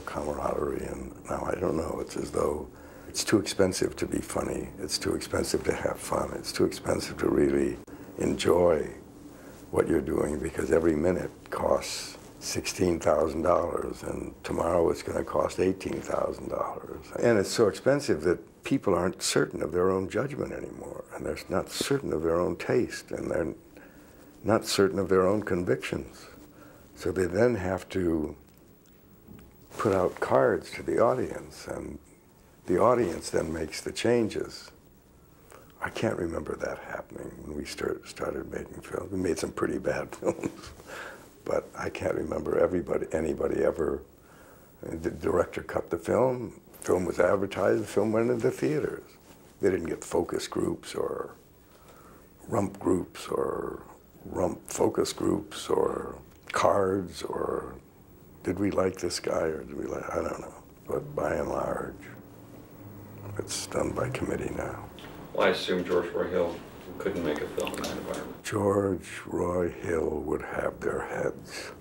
camaraderie, and now I don't know. It's as though it's too expensive to be funny. It's too expensive to have fun. It's too expensive to really enjoy what you're doing because every minute costs $16,000 and tomorrow it's going to cost $18,000. And it's so expensive that people aren't certain of their own judgment anymore and they're not certain of their own taste and they're not certain of their own convictions. So they then have to put out cards to the audience and the audience then makes the changes. I can't remember that happening when we start, started making films. We made some pretty bad films, but I can't remember everybody, anybody ever. The director cut the film, film was advertised, the film went into the theaters. They didn't get focus groups or rump groups or rump focus groups or cards or did we like this guy or did we like, I don't know. But by and large, it's done by committee now. Well, I assume George Roy Hill couldn't make a film in that environment. George Roy Hill would have their heads.